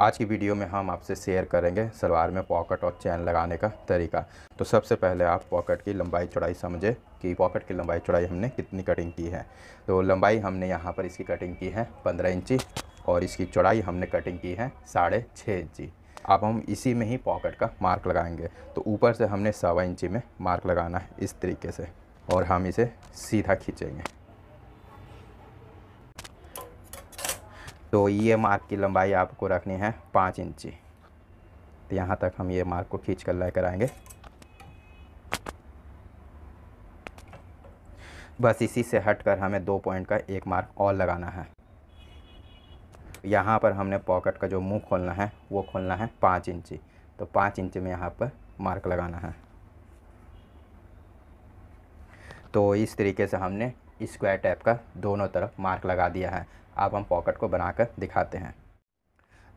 आज की वीडियो में हम आपसे शेयर करेंगे सलवार में पॉकेट और चैन लगाने का तरीका। तो सबसे पहले आप पॉकेट की लंबाई चौड़ाई समझे कि पॉकेट की लंबाई चौड़ाई हमने कितनी कटिंग की है। तो लंबाई हमने यहाँ पर इसकी कटिंग की है पंद्रह इंची और इसकी चौड़ाई हमने कटिंग की है साढ़े छः इंची। अब हम इसी में ही पॉकेट का मार्क लगाएँगे। तो ऊपर से हमने सवा इंची में मार्क लगाना है इस तरीके से और हम इसे सीधा खींचेंगे। तो ये मार्क की लंबाई आपको रखनी है पाँच इंची। तो यहाँ तक हम ये मार्क को खींच कर लेकर आएँगे। बस इसी से हटकर हमें दो पॉइंट का एक मार्क और लगाना है। यहाँ पर हमने पॉकेट का जो मुँह खोलना है, वो खोलना है पाँच इंची। तो पाँच इंच में यहाँ पर मार्क लगाना है। तो इस तरीके से हमने स्क्वायर टैप का दोनों तरफ़ मार्क लगा दिया है। अब हम पॉकेट को बनाकर दिखाते हैं।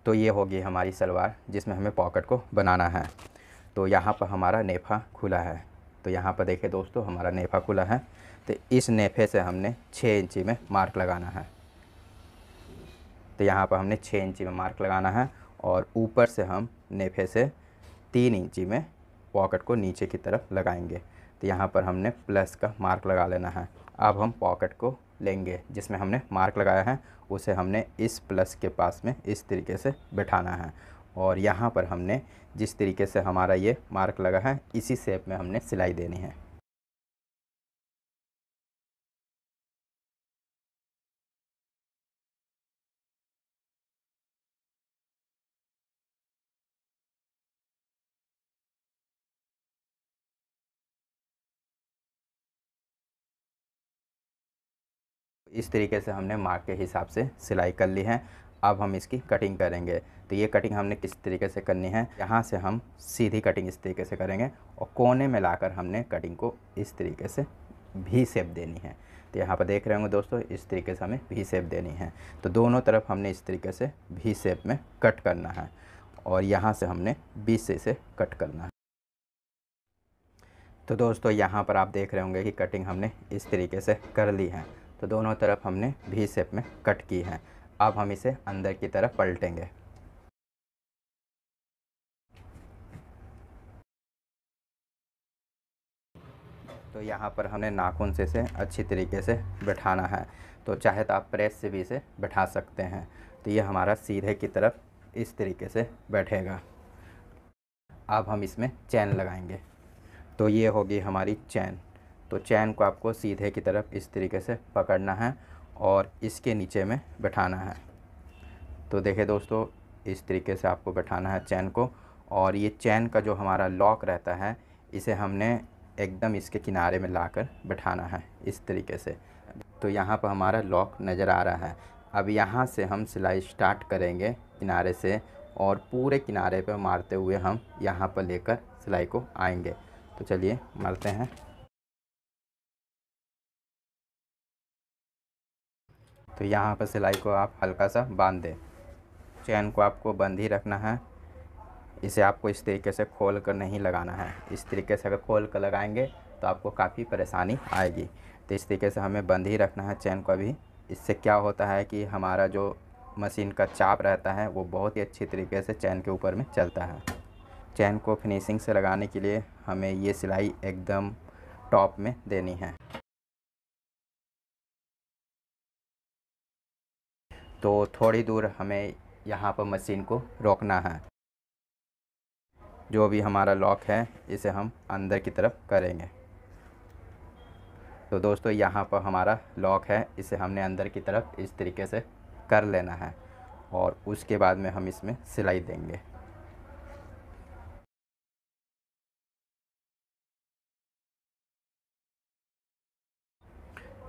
तो ये होगी हमारी सलवार, जिसमें हमें पॉकेट को बनाना है। तो यहाँ पर हमारा नेफा खुला है। तो यहाँ पर देखिए दोस्तों, हमारा नेफा खुला है। तो इस नेफे से हमने छः इंची में मार्क लगाना है। तो यहाँ पर हमने छः इंची में मार्क लगाना है और ऊपर से हम नेफे से तीन इंची में पॉकेट को नीचे की तरफ़ लगाएँगे। तो यहाँ पर हमने प्लस का मार्क लगा लेना है। अब हम पॉकेट को लेंगे, जिसमें हमने मार्क लगाया है, उसे हमने इस प्लस के पास में इस तरीके से बैठाना है। और यहाँ पर हमने जिस तरीके से हमारा ये मार्क लगा है, इसी शेप में हमने सिलाई देनी है। इस तरीके से हमने मार्क के हिसाब से सिलाई कर ली है। अब हम इसकी कटिंग करेंगे। तो ये कटिंग हमने किस तरीके से करनी है, यहाँ से हम सीधी कटिंग इस तरीके से करेंगे और कोने में लाकर हमने कटिंग को इस तरीके से भी सेप देनी है। तो यहाँ पर देख रहे होंगे दोस्तों, इस तरीके से हमें भी सेप देनी है। तो दोनों तरफ़ हमने इस तरीके से भी सेप में कट करना है और यहाँ से हमने बीस से इसे कट करना है। तो दोस्तों, यहाँ पर आप देख रहे होंगे कि कटिंग हमने इस तरीके से कर ली है। तो दोनों तरफ़ हमने भी सेप में कट की है। अब हम इसे अंदर की तरफ़ पलटेंगे। तो यहाँ पर हमने नाखून से इसे अच्छी तरीके से बैठाना है। तो चाहे तो आप प्रेस से भी इसे बैठा सकते हैं। तो ये हमारा सीधे की तरफ़ इस तरीके से बैठेगा। अब हम इसमें चैन लगाएँगे। तो ये होगी हमारी चैन। तो चैन को आपको सीधे की तरफ़ इस तरीके से पकड़ना है और इसके नीचे में बैठाना है। तो देखिए दोस्तों, इस तरीके से आपको बैठाना है चैन को और ये चैन का जो हमारा लॉक रहता है, इसे हमने एकदम इसके किनारे में लाकर बैठाना है इस तरीके से। तो यहाँ पर हमारा लॉक नज़र आ रहा है। अब यहाँ से हम सिलाई स्टार्ट करेंगे किनारे से और पूरे किनारे पर मारते हुए हम यहाँ पर लेकर सिलाई को आएँगे। तो चलिए मारते हैं। तो यहाँ पर सिलाई को आप हल्का सा बाँध दें। चैन को आपको बंद ही रखना है। इसे आपको इस तरीके से खोल कर नहीं लगाना है। इस तरीके से अगर खोल कर लगाएँगे तो आपको काफ़ी परेशानी आएगी। तो इस तरीके से हमें बंद ही रखना है चैन को अभी। इससे क्या होता है कि हमारा जो मशीन का चाप रहता है, वो बहुत ही अच्छी तरीके से चैन के ऊपर में चलता है। चैन को फिनिशिंग से लगाने के लिए हमें ये सिलाई एकदम टॉप में देनी है। तो थोड़ी दूर हमें यहाँ पर मशीन को रोकना है। जो भी हमारा लॉक है, इसे हम अंदर की तरफ़ करेंगे। तो दोस्तों, यहाँ पर हमारा लॉक है, इसे हमने अंदर की तरफ़ इस तरीके से कर लेना है और उसके बाद में हम इसमें सिलाई देंगे।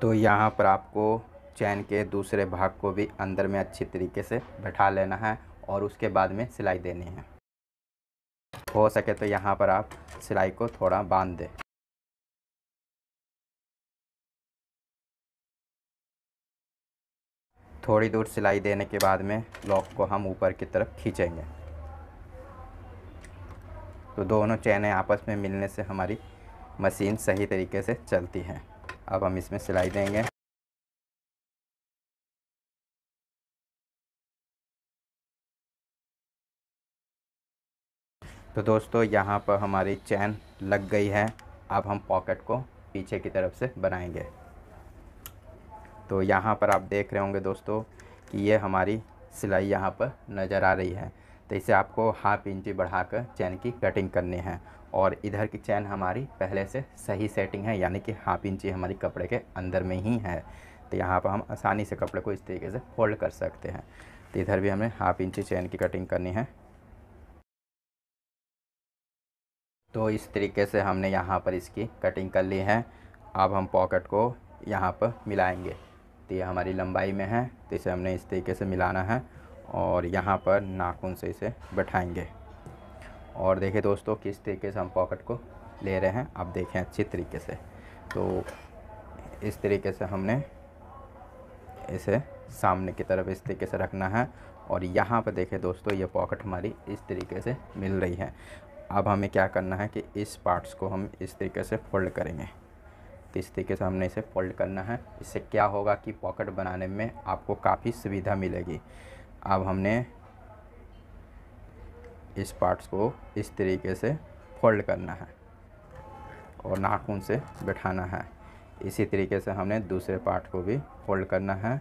तो यहाँ पर आपको चैन के दूसरे भाग को भी अंदर में अच्छी तरीके से बैठा लेना है और उसके बाद में सिलाई देनी है। हो सके तो यहाँ पर आप सिलाई को थोड़ा बाँध दें। थोड़ी दूर सिलाई देने के बाद में लॉक को हम ऊपर की तरफ़ खींचेंगे। तो दोनों चैनें आपस में मिलने से हमारी मशीन सही तरीके से चलती है। अब हम इसमें सिलाई देंगे। तो दोस्तों, यहाँ पर हमारी चैन लग गई है। अब हम पॉकेट को पीछे की तरफ़ से बनाएँगे। तो यहाँ पर आप देख रहे होंगे दोस्तों कि ये हमारी सिलाई यहाँ पर नज़र आ रही है। तो इसे आपको हाफ़ इंची बढ़ाकर चैन की कटिंग करनी है और इधर की चैन हमारी पहले से सही सेटिंग है, यानी कि हाफ़ इंची हमारी कपड़े के अंदर में ही है। तो यहाँ पर हम आसानी से कपड़े को इस तरीके से फोल्ड कर सकते हैं। तो इधर भी हमें हाफ़ इंची चैन की कटिंग करनी है। तो इस तरीके से हमने यहाँ पर इसकी कटिंग कर ली है। अब हम पॉकेट को यहाँ पर मिलाएँगे। तो ये हमारी लंबाई में है तो इसे हमने इस तरीके से मिलाना है और यहाँ पर नाखून से इसे बैठाएँगे। और देखिए दोस्तों, किस तरीके से हम पॉकेट को ले रहे हैं। आप देखें अच्छी तरीके से। तो इस तरीके से हमने इसे सामने की तरफ़ इस तरीके से रखना है। और यहाँ पर देखें दोस्तों, ये पॉकेट हमारी इस तरीके से मिल रही है। अब हमें क्या करना है कि इस पार्ट्स को हम इस तरीके से फोल्ड करेंगे। तो इस तरीके से हमने इसे फोल्ड करना है। इससे क्या होगा कि पॉकेट बनाने में आपको काफ़ी सुविधा मिलेगी। अब हमने इस पार्ट्स को इस तरीके से फोल्ड करना है और नाखून से बैठाना है। इसी तरीके से हमने दूसरे पार्ट को भी फोल्ड करना है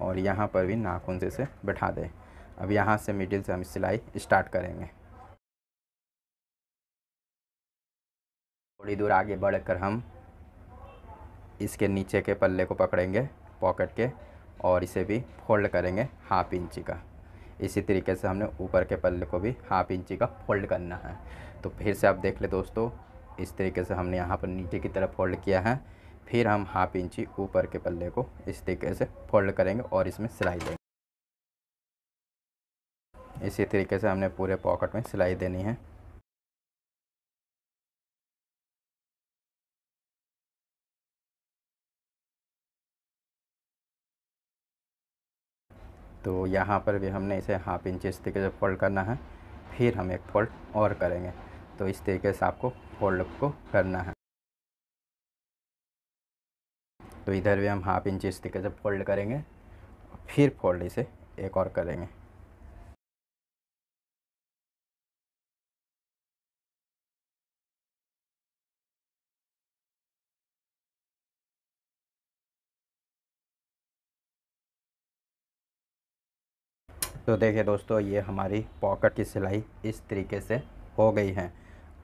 और यहाँ पर भी नाखून से इसे बैठा दें। अब यहाँ से मिडिल से हम सिलाई स्टार्ट करेंगे। थोड़ी दूर आगे बढ़कर हम इसके नीचे के पल्ले को पकड़ेंगे, पॉकेट के, और इसे भी फोल्ड करेंगे हाफ़ इंची का। इसी तरीके से हमने ऊपर के पल्ले को भी हाफ़ इंची का फोल्ड करना है। तो फिर से आप देख ले दोस्तों, इस तरीके से हमने यहाँ पर नीचे की तरफ़ फोल्ड किया है। फिर हम हाफ़ इंची ऊपर के पल्ले को इस तरीके से फोल्ड करेंगे और इसमें सिलाई देंगे। इसी तरीके से हमने पूरे पॉकेट में सिलाई देनी है। तो यहाँ पर भी हमने इसे हाफ़ इंच इस तरीके से फोल्ड करना है। फिर हम एक फोल्ड और करेंगे। तो इस तरीके से आपको फोल्ड को करना है। तो इधर भी हम हाफ़ इंच इस तरीके से फोल्ड करेंगे। फिर फोल्ड इसे एक और करेंगे। तो देखिए दोस्तों, ये हमारी पॉकेट की सिलाई इस तरीके से हो गई है।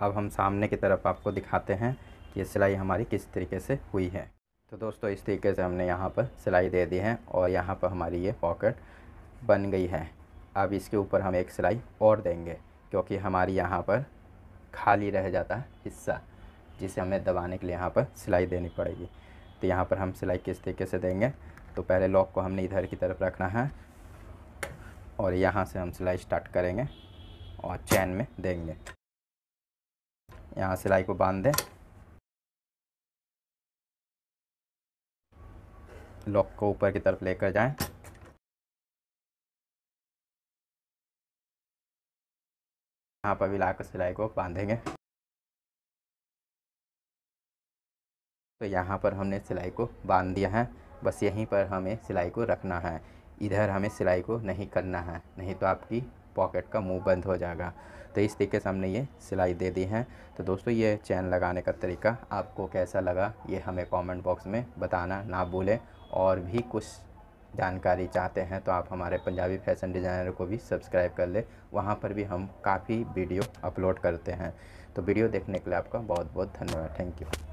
अब हम सामने की तरफ़ आपको दिखाते हैं कि ये सिलाई हमारी किस तरीके से हुई है। तो दोस्तों, इस तरीके से हमने यहाँ पर सिलाई दे दी है और यहाँ पर हमारी ये पॉकेट बन गई है। अब इसके ऊपर हम एक सिलाई और देंगे, क्योंकि हमारी यहाँ पर खाली रह जाता है हिस्सा, जिसे हमें दबाने के लिए यहाँ पर सिलाई देनी पड़ेगी। तो यहाँ पर हम सिलाई किस तरीके से देंगे? तो पहले लॉक को हमने इधर की तरफ़ रखना है। और यहाँ से हम सिलाई स्टार्ट करेंगे और चैन में देंगे। यहाँ सिलाई को बाँध दें। लॉक को ऊपर की तरफ़ लेकर जाएँ। यहाँ पर भी लाकर सिलाई को बांधेंगे। तो यहाँ पर हमने सिलाई को बाँध दिया है। बस यहीं पर हमें सिलाई को रखना है। इधर हमें सिलाई को नहीं करना है, नहीं तो आपकी पॉकेट का मुँह बंद हो जाएगा। तो इस तरीके से हमने ये सिलाई दे दी है। तो दोस्तों, ये चैन लगाने का तरीका आपको कैसा लगा, ये हमें कमेंट बॉक्स में बताना ना भूलें। और भी कुछ जानकारी चाहते हैं तो आप हमारे पंजाबी फ़ैशन डिज़ाइनर को भी सब्सक्राइब कर ले। वहाँ पर भी हम काफ़ी वीडियो अपलोड करते हैं। तो वीडियो देखने के लिए आपका बहुत बहुत धन्यवाद। Thank you.